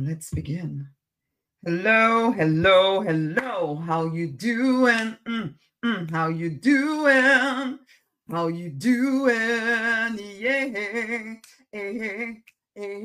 Let's begin. Hello, hello, hello. How you doing? Mm, mm, how you doing? How you doing? Yeah. Hey, hey, hey.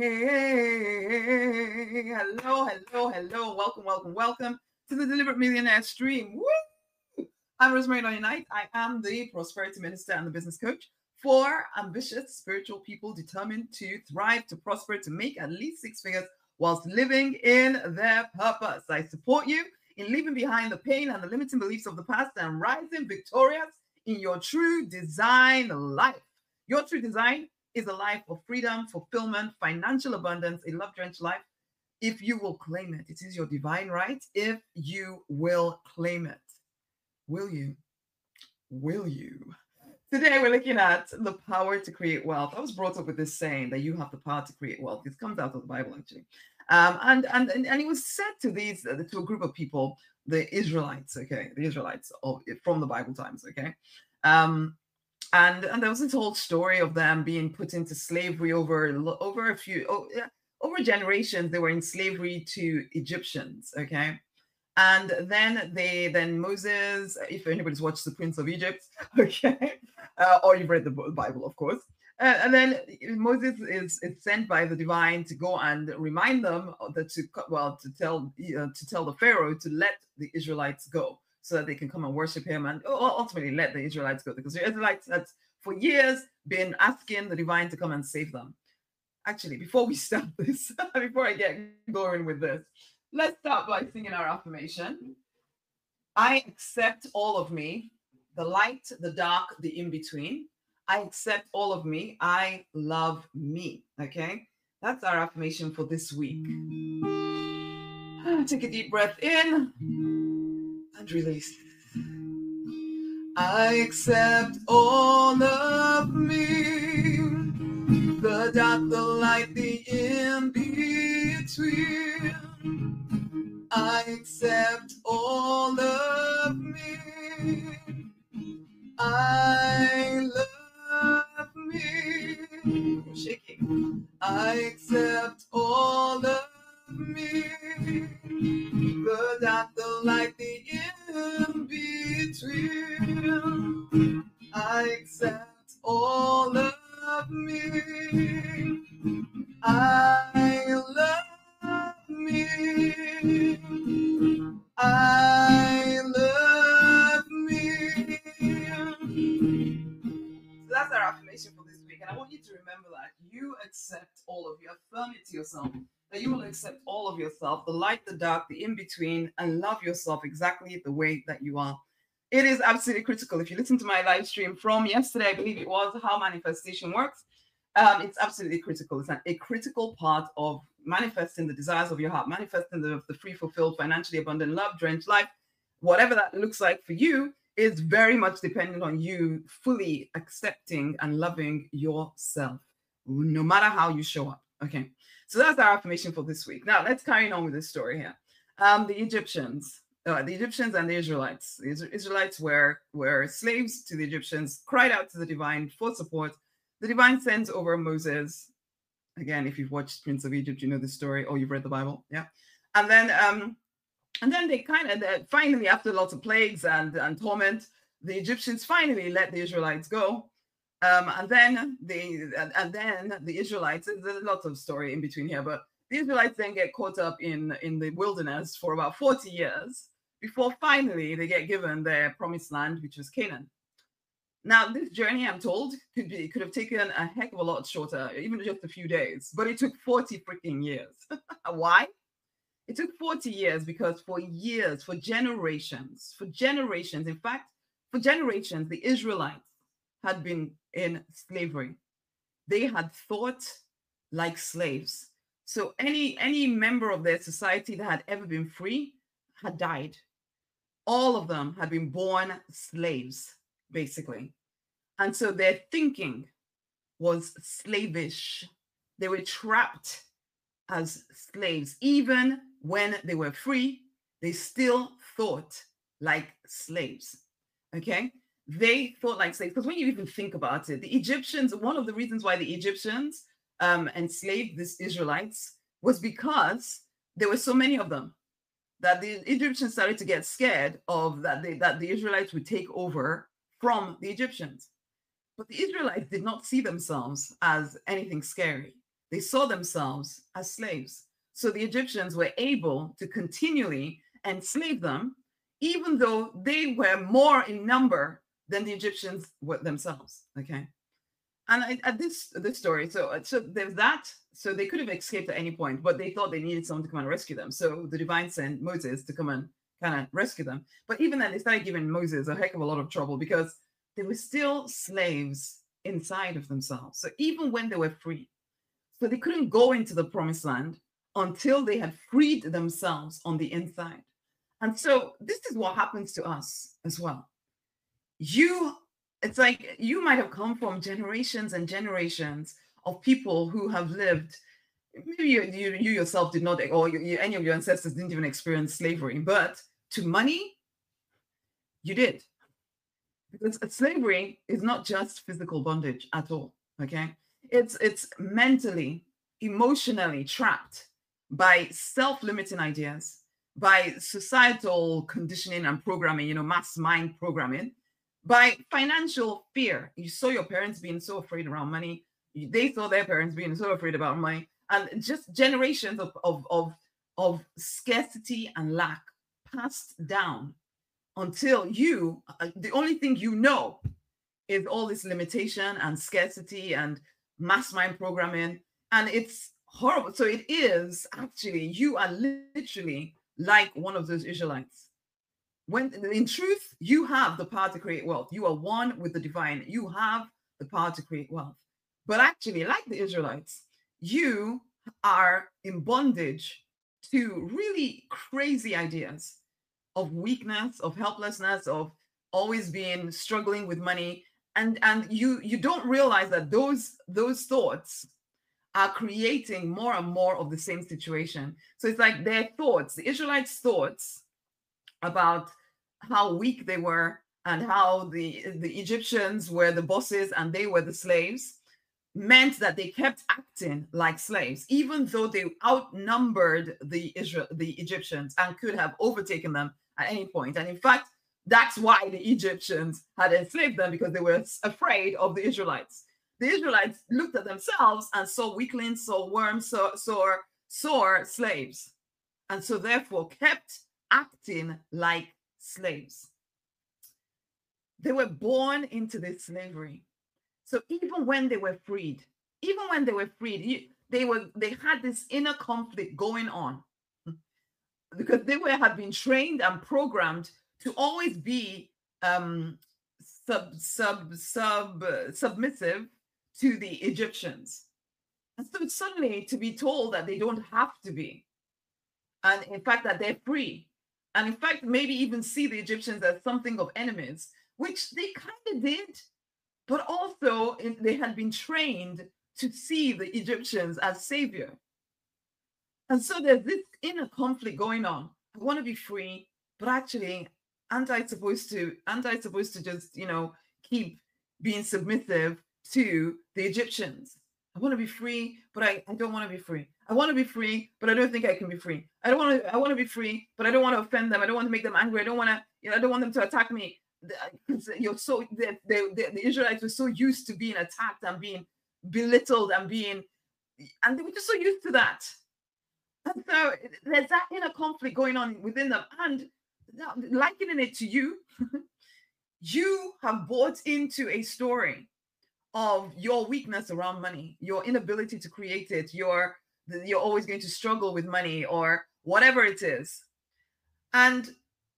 Hello, hello, hello. Welcome, welcome, welcome to the Deliberate Millionaire Stream. Woo! I'm Rosemary Nonny Knight. I am the Prosperity Minister and the Business Coach for ambitious spiritual people determined to thrive, to prosper, to make at least six figures whilst living in their purpose. I support you in leaving behind the pain and the limiting beliefs of the past and rising victorious in your true design life. Your true design is a life of freedom, fulfillment, financial abundance, a love drenched life. If you will claim it, it is your divine right. If you will claim it, will you? Will you? Today we're looking at the power to create wealth. I was brought up with this saying that you have the power to create wealth. This comes out of the Bible actually, um, and and and it was said to these uh, to a group of people, the Israelites. Okay, the Israelites of from the Bible times. Okay, um, and and there was this whole story of them being put into slavery over over a few over generations. They were in slavery to Egyptians. Okay, and then they then moses if anybody's watched the prince of egypt okay uh, or you've read the bible of course uh, and then moses is, is sent by the divine to go and remind them that to well to tell uh, to tell the pharaoh to let the israelites go so that they can come and worship him and ultimately let the israelites go because the israelites had for years been asking the divine to come and save them actually before we start this before i get going with this Let's start by singing our affirmation. I accept all of me, the light, the dark, the in between. I accept all of me. I love me. Okay. That's our affirmation for this week. Take a deep breath in and release. I accept all of me, the dark, the light, the in between. I accept all of me. I love me. Shaking. I accept all of me. The dark, the light, between, and love yourself exactly the way that you are. It is absolutely critical. If you listen to my live stream from yesterday, I believe it was how manifestation works. Um, it's absolutely critical. It's an, a critical part of manifesting the desires of your heart, manifesting the, the free, fulfilled, financially abundant, love drenched life, whatever that looks like for you, is very much dependent on you fully accepting and loving yourself, no matter how you show up. Okay. So that's our affirmation for this week. Now let's carry on with this story here. Um, the Egyptians, uh, the Egyptians and the Israelites. The Israelites were were slaves to the Egyptians, cried out to the divine for support. The divine sends over Moses Again, if you've watched Prince of Egypt, you know the story, or you've read the Bible. Yeah. And then um, and then they kind of finally, after lots of plagues and, and torment, the Egyptians finally let the Israelites go. Um, and then the and, and then the Israelites, there's a lot of story in between here, but the Israelites then get caught up in in the wilderness for about 40 years before finally they get given their promised land, which was Canaan. Now, this journey, I'm told, could be could have taken a heck of a lot shorter, even just a few days, but it took 40 freaking years. Why? It took 40 years because for years, for generations, for generations, in fact, for generations, the Israelites had been in slavery. They had thought like slaves. So any any member of their society that had ever been free had died. All of them had been born slaves basically. And so their thinking was slavish. They were trapped as slaves. Even when they were free, they still thought like slaves. Okay. They thought like slaves. Because when you even think about it, the Egyptians, one of the reasons why the Egyptians um, enslaved these Israelites was because there were so many of them that the Egyptians started to get scared of that they, that the Israelites would take over from the Egyptians. But the Israelites did not see themselves as anything scary. They saw themselves as slaves. So the Egyptians were able to continually enslave them, even though they were more in number than the Egyptians were themselves. Okay. And at this this story, so uh, so there's that. So they could have escaped at any point, but they thought they needed someone to come and rescue them. So the divine sent Moses to come and kind of rescue them. But even then, they started giving Moses a heck of a lot of trouble because they were still slaves inside of themselves. So even when they were free, so they couldn't go into the promised land until they had freed themselves on the inside. And so this is what happens to us as well. You, it's like you might have come from generations and generations of people who have lived. Maybe you, you, you yourself did not, or you, any of your ancestors didn't even experience slavery, but to money, you did. Because slavery is not just physical bondage at all. Okay, it's it's mentally, emotionally trapped by self-limiting ideas, by societal conditioning and programming, you know, mass mind programming, by financial fear. You saw your parents being so afraid around money. They saw their parents being so afraid about money, and just generations of of of, of scarcity and lack passed down until you, uh, the only thing you know is all this limitation and scarcity and mass mind programming. And it's horrible. So it is actually, you are literally like one of those Israelites. When in truth, you have the power to create wealth. You are one with the divine. You have the power to create wealth. But actually, like the Israelites, you are in bondage to really crazy ideas of weakness, of helplessness, of always being struggling with money. And and you you don't realize that those those thoughts are creating more and more of the same situation. So it's like their thoughts, the Israelites' thoughts about how weak they were and how the, the Egyptians were the bosses and they were the slaves meant that they kept acting like slaves, even though they outnumbered the Israel, the Egyptians and could have overtaken them at any point. And in fact, that's why the Egyptians had enslaved them because they were afraid of the Israelites the Israelites looked at themselves and saw weaklings, saw worms, saw, saw, saw slaves, and so therefore kept acting like slaves. They were born into this slavery. So even when they were freed, even when they were freed, they were they had this inner conflict going on because they were had been trained and programmed to always be um sub sub sub uh, submissive to the Egyptians. And so suddenly to be told that they don't have to be, and in fact, that they're free, and in fact, maybe even see the Egyptians as something of enemies, which they kind of did, but also in, they had been trained to see the Egyptians as savior. And so there's this inner conflict going on. I want to be free, but actually, aren't I supposed to, aren't I supposed to just, you know, keep being submissive to the Egyptians. I want to be free, but I, I don't want to be free. I want to be free, but I don't think I can be free. I don't want to I want to be free, but I don't want to offend them. I don't want to make them angry. I don't want to, you know, I don't want them to attack me. Uh, you're so the, the, the Israelites were so used to being attacked and being belittled and being and they were just so used to that. And so there's that inner conflict going on within them. And likening it to you, you have bought into a story of your weakness around money, your inability to create it, your you're always going to struggle with money or whatever it is. And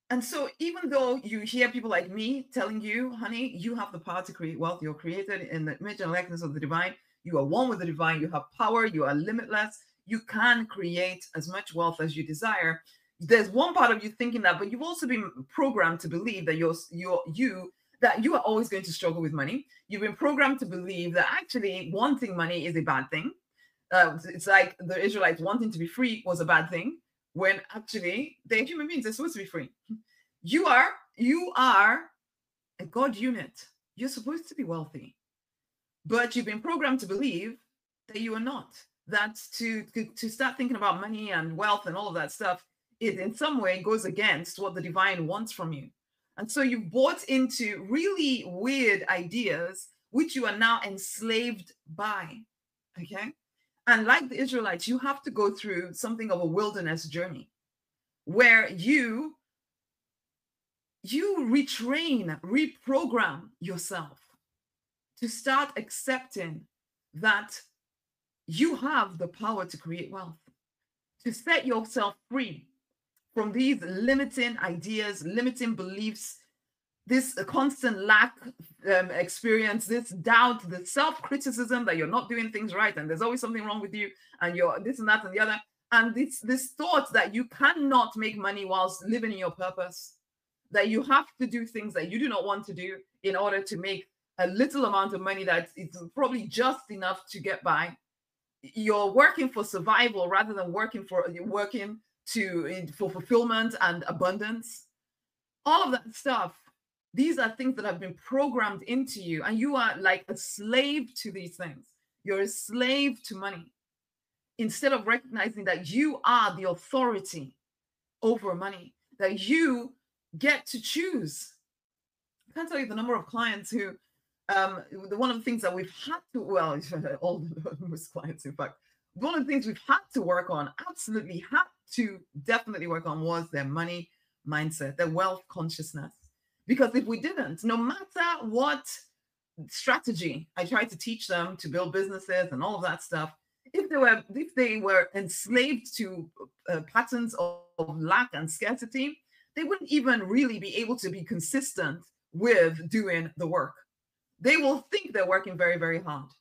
and so even though you hear people like me telling you, honey, you have the power to create wealth, you're created in the image and likeness of the divine, you are one with the divine, you have power, you are limitless, you can create as much wealth as you desire. There's one part of you thinking that, but you've also been programmed to believe that you're you're you that you are always going to struggle with money. You've been programmed to believe that actually wanting money is a bad thing. Uh, it's like the Israelites wanting to be free was a bad thing, when actually they're human beings. They're supposed to be free. You are, you are a God unit. You're supposed to be wealthy, but you've been programmed to believe that you are not. that to, to, start thinking about money and wealth and all of that stuff, it in some way goes against what the divine wants from you. And so you've bought into really weird ideas, which you are now enslaved by. Okay. And like the Israelites, you have to go through something of a wilderness journey where you you retrain, reprogram yourself to start accepting that you have the power to create wealth, to set yourself free from these limiting ideas, limiting beliefs, this constant lack um, experience, this doubt, the self criticism that you're not doing things right and there's always something wrong with you and you're this and that and the other. And this, this thought that you cannot make money whilst living in your purpose, that you have to do things that you do not want to do in order to make a little amount of money that it's probably just enough to get by. You're working for survival rather than working for working to for fulfillment and abundance. All of that stuff. These are things that have been programmed into you, and you are like a slave to these things. You're a slave to money. Instead of recognizing that you are the authority over money, that you get to choose. I can't tell you the number of clients who um, one of the things that we've had to, well, all most clients, in fact, one of the things we've had to work on, absolutely had to definitely work on, was their money mindset, their wealth consciousness. Because if we didn't, no matter what strategy I tried to teach them to build businesses and all of that stuff, if they were if they were enslaved to uh, patterns of, of lack and scarcity, they wouldn't even really be able to be consistent with doing the work they will think they're working very, very hard,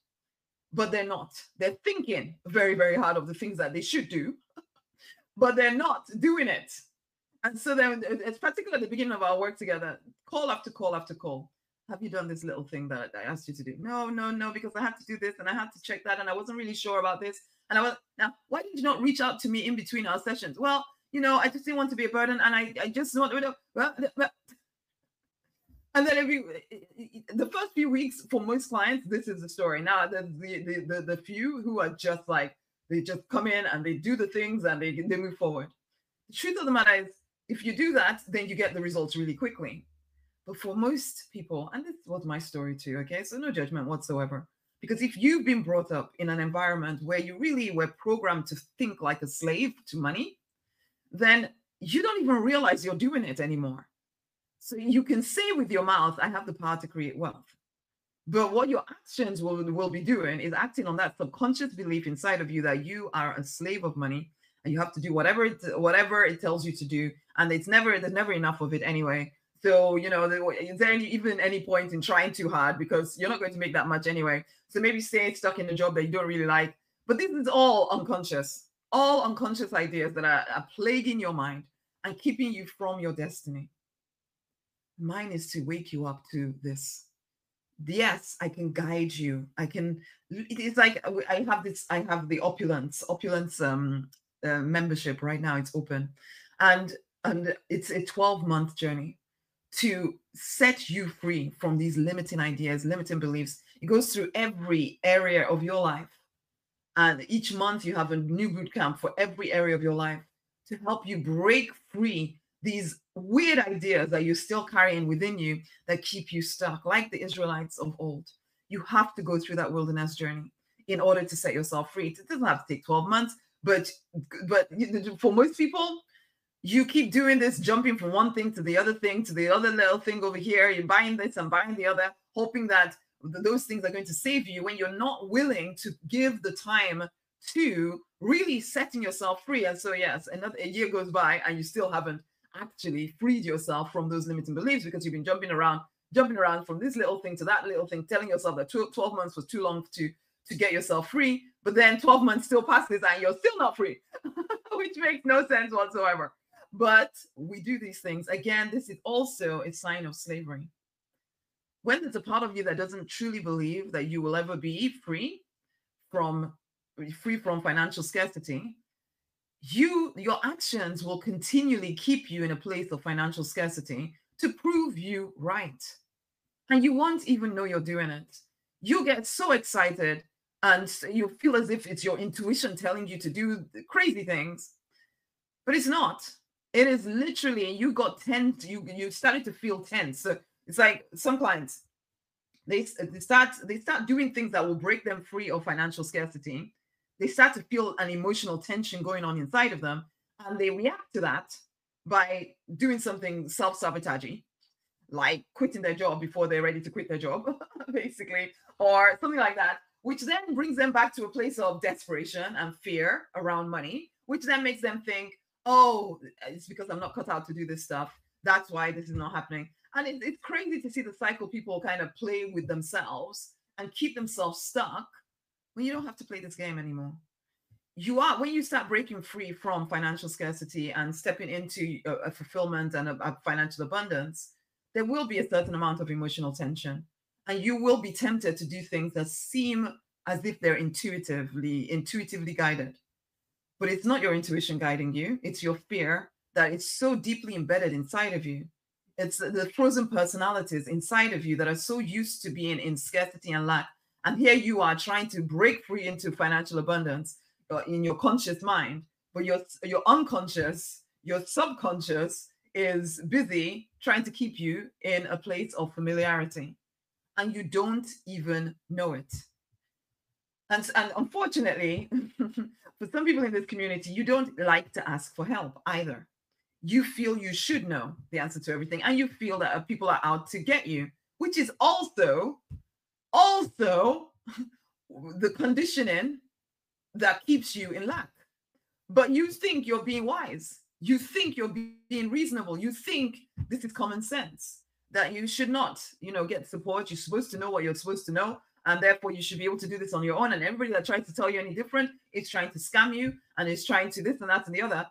but they're not. They're thinking very, very hard of the things that they should do, but they're not doing it. And so then it's particularly at the beginning of our work together, call after call after call. Have you done this little thing that I asked you to do? No, no, no, because I had to do this and I had to check that and I wasn't really sure about this. And I was now, why did you not reach out to me in between our sessions? Well, you know, I just didn't want to be a burden and I, I just want to well, well, and then every the first few weeks for most clients, this is the story. Now the the, the, the few who are just like they just come in and they do the things and they they move forward. The truth of the matter is, if you do that, then you get the results really quickly. But for most people, and this was my story too, okay, so no judgment whatsoever. Because if you've been brought up in an environment where you really were programmed to think like a slave to money, then you don't even realize you're doing it anymore so you can say with your mouth, I have the power to create wealth. But what your actions will, will be doing is acting on that subconscious belief inside of you that you are a slave of money and you have to do whatever it whatever it tells you to do. And it's never there's never enough of it anyway. So, you know, is there any, even any point in trying too hard because you're not going to make that much anyway. So maybe stay stuck in a job that you don't really like. But this is all unconscious, all unconscious ideas that are, are plaguing your mind and keeping you from your destiny. Mine is to wake you up to this. Yes, I can guide you. I can. It's like uh, I have this. I have the opulence, opulence um, uh, membership right now. It's open, and and it's a 12 month journey to set you free from these limiting ideas, limiting beliefs. It goes through every area of your life. And each month you have a new boot camp for every area of your life to help you break free these weird ideas that you're still carrying within you that keep you stuck, like the Israelites of old. You have to go through that wilderness journey in order to set yourself free. It doesn't have to take 12 months, but but for most people, you keep doing this, jumping from one thing to the other thing to the other little thing over here. You're buying this and buying the other, hoping that those things are going to save you when you're not willing to give the time to really setting yourself free. And so, yes, another a year goes by and you still haven't actually freed yourself from those limiting beliefs because you've been jumping around, jumping around from this little thing to that little thing, telling yourself that 12 months was too long to to get yourself free, but then 12 months still passes and you're still not free, which makes no sense whatsoever. But we do these things. Again, this is also a sign of slavery. When there's a part of you that doesn't truly believe that you will ever be free from free from financial scarcity, you your actions will continually keep you in a place of financial scarcity to prove you right and you won't even know you're doing it you get so excited and you feel as if it's your intuition telling you to do crazy things but it's not it is literally you got tense you you started to feel tense so it's like some clients they, they start they start doing things that will break them free of financial scarcity. They start to feel an emotional tension going on inside of them and they react to that by doing something self-sabotaging like quitting their job before they're ready to quit their job basically or something like that which then brings them back to a place of desperation and fear around money, which then makes them think, oh, it's because I'm not cut out to do this stuff. That's why this is not happening. And it, it's crazy to see the cycle people kind of play with themselves and keep themselves stuck when you don't have to play this game anymore. You are, when you start breaking free from financial scarcity and stepping into a, a fulfillment and a, a financial abundance, there will be a certain amount of emotional tension and you will be tempted to do things that seem as if they're intuitively intuitively guided but it's not your intuition guiding you it's your fear that it's so deeply embedded inside of you it's the frozen personalities inside of you that are so used to being in scarcity and lack and here you are trying to break free into financial abundance uh, in your conscious mind but your your unconscious your subconscious is busy trying to keep you in a place of familiarity and you don't even know it. And, and unfortunately, for some people in this community, you don't like to ask for help either. You feel you should know the answer to everything, and you feel that uh, people are out to get you, which is also, also the conditioning that keeps you in lack. But you think you're being wise. You think you're being reasonable. You think this is common sense that you should not, you know, get support. You're supposed to know what you're supposed to know, and therefore you should be able to do this on your own. And everybody that tries to tell you any different is trying to scam you and is trying to this and that and the other.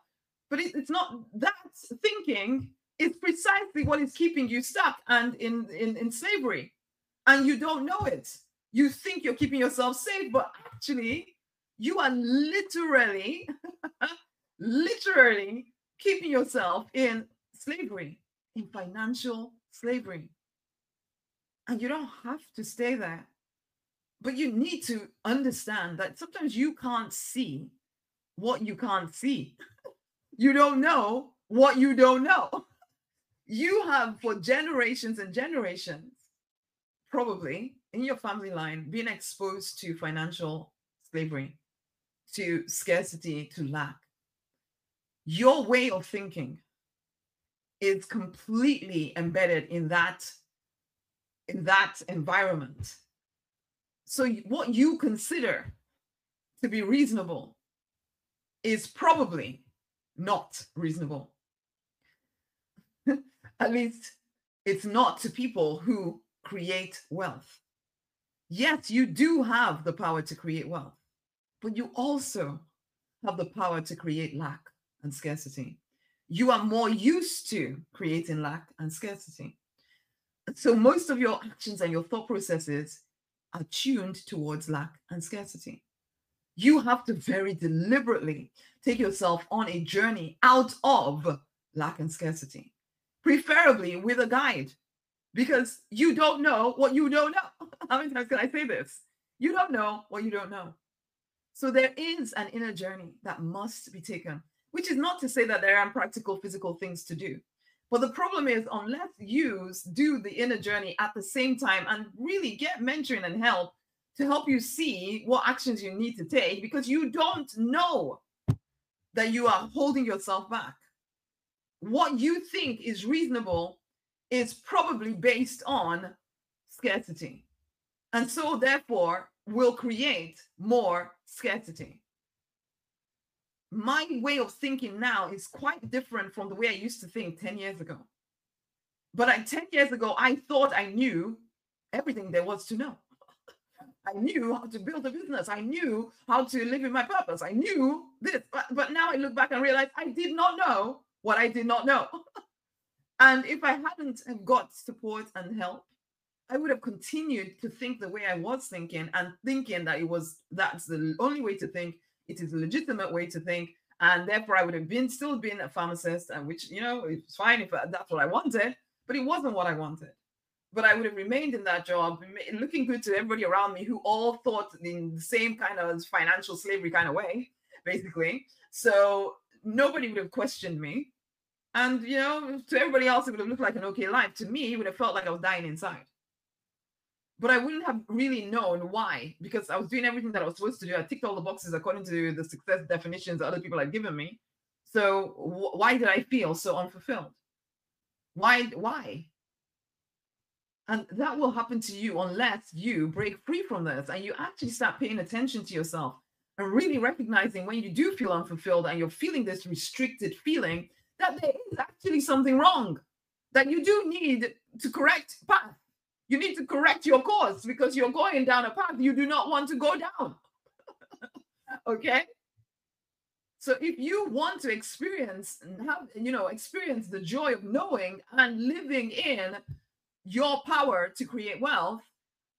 But it, it's not that thinking is precisely what is keeping you stuck and in, in in slavery, and you don't know it. You think you're keeping yourself safe, but actually, you are literally, literally keeping yourself in slavery, in financial slavery. And you don't have to stay there. But you need to understand that sometimes you can't see what you can't see. you don't know what you don't know. You have, for generations and generations, probably in your family line, been exposed to financial slavery, to scarcity, to lack. Your way of thinking is completely embedded in that in that environment so what you consider to be reasonable is probably not reasonable. At least it's not to people who create wealth. Yes you do have the power to create wealth but you also have the power to create lack and scarcity. You are more used to creating lack and scarcity. So most of your actions and your thought processes are tuned towards lack and scarcity. You have to very deliberately take yourself on a journey out of lack and scarcity, preferably with a guide, because you don't know what you don't know. How many times can I say this? You don't know what you don't know. So there is an inner journey that must be taken which is not to say that there aren't practical physical things to do. But the problem is, unless you do the inner journey at the same time and really get mentoring and help to help you see what actions you need to take, because you don't know that you are holding yourself back. What you think is reasonable is probably based on scarcity. And so, therefore, will create more scarcity my way of thinking now is quite different from the way I used to think 10 years ago. But I, 10 years ago, I thought I knew everything there was to know. I knew how to build a business. I knew how to live in my purpose. I knew this. But, but now I look back and realize I did not know what I did not know. and if I hadn't got support and help, I would have continued to think the way I was thinking and thinking that it was that's the only way to think it is a legitimate way to think. And therefore, I would have been still been a pharmacist, and which, you know, it's fine if that's what I wanted, but it wasn't what I wanted. but I would have remained in that job, looking good to everybody around me who all thought in the same kind of financial slavery kind of way, basically. So nobody would have questioned me. And, you know, to everybody else, it would have looked like an okay life. To me, it would have felt like I was dying inside. But I wouldn't have really known why, because I was doing everything that I was supposed to do. I ticked all the boxes according to the success definitions that other people had given me. So wh- why did I feel so unfulfilled? Why? Why? And that will happen to you unless you break free from this and you actually start paying attention to yourself and really recognizing when you do feel unfulfilled and you're feeling this restricted feeling that there is actually something wrong, that you do need to correct path. You need to correct your course because you're going down a path you do not want to go down. okay? So if you want to experience and have, you know, experience the joy of knowing and living in your power to create wealth,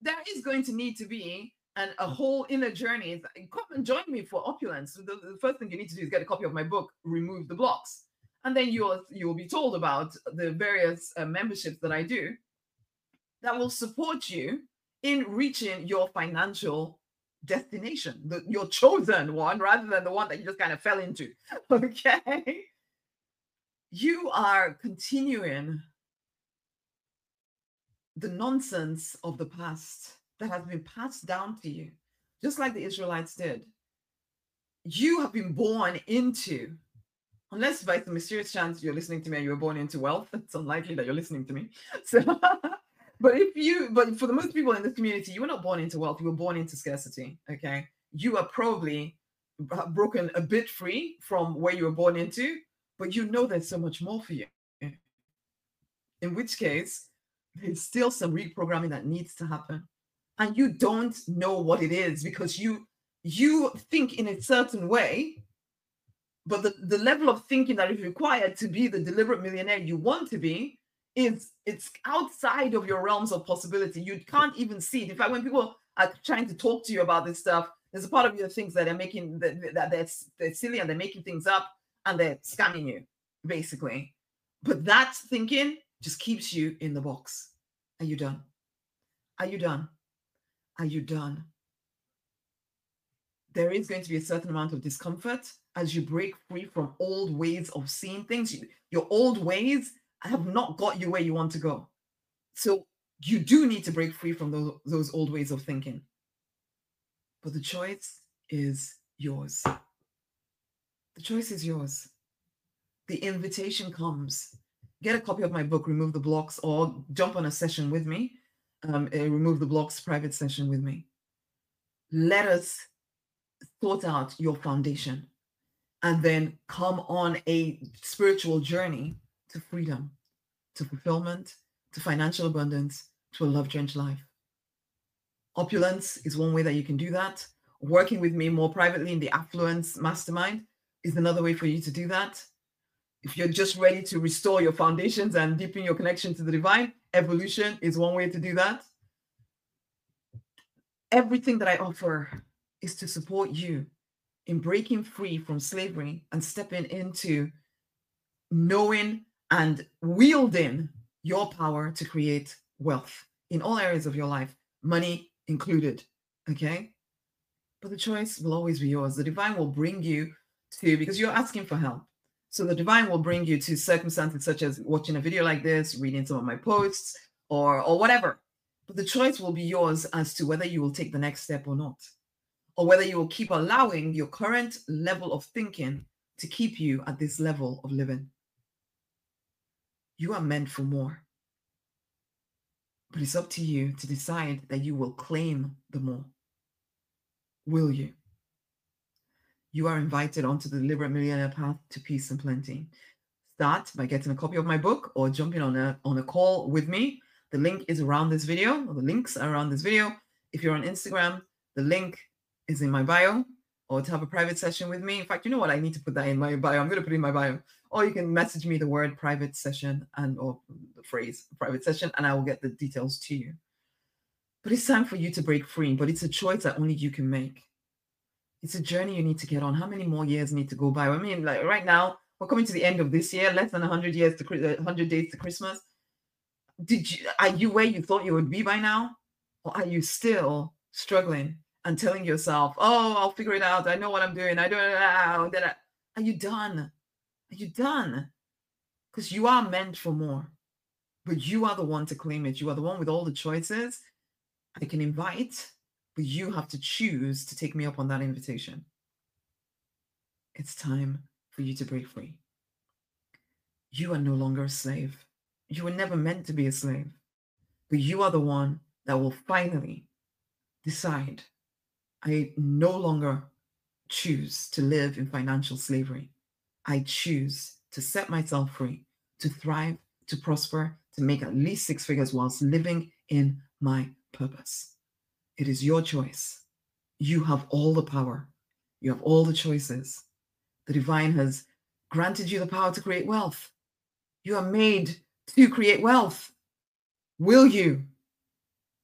there is going to need to be an, a whole inner journey. Come and join me for opulence. The, the, first thing you need to do is get a copy of my book, Remove the Blocks, and then you'll you'll be told about the various uh, memberships that I do that will support you in reaching your financial destination, the, your chosen one, rather than the one that you just kind of fell into. Okay. You are continuing the nonsense of the past that has been passed down to you, just like the Israelites did. You have been born into, unless by some mysterious chance you're listening to me and you were born into wealth, it's unlikely that you're listening to me. So, but if you, but for the most people in this community, you were not born into wealth, you were born into scarcity. Okay. You are probably broken a bit free from where you were born into, but you know there's so much more for you. In which case, there's still some reprogramming that needs to happen and you don't know what it is because you you think in a certain way but the, the level of thinking that is required to be the deliberate millionaire you want to be is it's outside of your realms of possibility. You can't even see it. In fact when people are trying to talk to you about this stuff there's a part of you that thinks that they're making that, that they're, they're silly and they're making things up and they're scamming you basically. But that thinking just keeps you in the box. Are you done? Are you done? Are you done? There is going to be a certain amount of discomfort as you break free from old ways of seeing things. Your old ways have not got you where you want to go. So you do need to break free from those, those old ways of thinking. But the choice is yours. The choice is yours. The invitation comes. Get a copy of my book, Remove the Blocks, or jump on a session with me um, remove the blocks private session with me. Let us sort out your foundation and then come on a spiritual journey to freedom, to fulfillment, to financial abundance, to a love drenched life. Opulence is one way that you can do that. Working with me more privately in the affluence mastermind is another way for you to do that. If you're just ready to restore your foundations and deepen your connection to the divine, evolution is one way to do that. Everything that I offer is to support you in breaking free from slavery and stepping into knowing and wielding your power to create wealth in all areas of your life, money included. Okay. But the choice will always be yours. The divine will bring you to, because you're asking for help. So the divine will bring you to circumstances such as watching a video like this, reading some of my posts, or or whatever. But the choice will be yours as to whether you will take the next step or not, or whether you will keep allowing your current level of thinking to keep you at this level of living. You are meant for more. But it's up to you to decide that you will claim the more. Will you? you are invited onto the Deliberate Millionaire Path to Peace and Plenty. Start by getting a copy of my book or jumping on a on a call with me. The link is around this video, the links are around this video. If you're on Instagram, the link is in my bio, or to have a private session with me. In fact, you know what? I need to put that in my bio. I'm going to put it in my bio. Or you can message me the word private session and or the phrase private session, and I will get the details to you. But it's time for you to break free, but it's a choice that only you can make it's a journey you need to get on. How many more years need to go by? I mean, like right now, we're coming to the end of this year, less than 100 years to 100 days to Christmas. did you are you where you thought you would be by now? Or are you still struggling and telling yourself, oh, I'll figure it out. I know what I'm doing. I don't ah, ah, ah, know. that." Are you done? Are you done? Because you are meant for more. But you are the one to claim it. You are the one with all the choices. I can invite, but you have to choose to take me up on that invitation. It's time for you to break free. You are no longer a slave. You were never meant to be a slave, but you are the one that will finally decide I no longer choose to live in financial slavery. I choose to set myself free, to thrive, to prosper, to make at least six figures whilst living in my purpose. It is your choice. You have all the power. You have all the choices. The divine has granted you the power to create wealth. You are made to create wealth. Will you?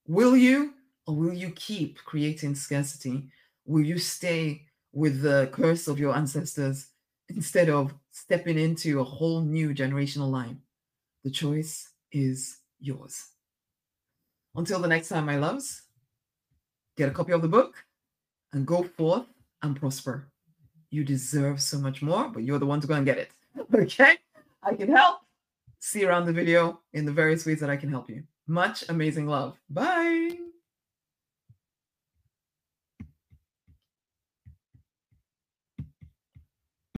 Will you? Or will you keep creating scarcity? Will you stay with the curse of your ancestors instead of stepping into a whole new generational line? The choice is yours. Until the next time, my loves, get a copy of the book and go forth and prosper. You deserve so much more, but you're the one to go and get it. Okay? I can help. See you around the video in the various ways that I can help you. Much amazing love. Bye.